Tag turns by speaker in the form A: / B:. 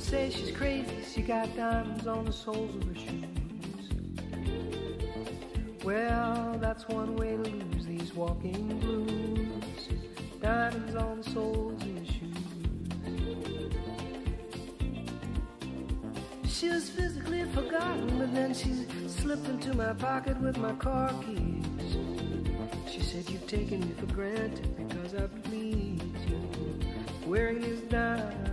A: say she's crazy. She got diamonds on the soles of her shoes. Well, that's one way to lose these walking blues. Diamonds on the soles of your shoes. She was physically forgotten, but then she slipped into my pocket with my car keys. She said, You've taken me for granted because I please you. Wearing these diamonds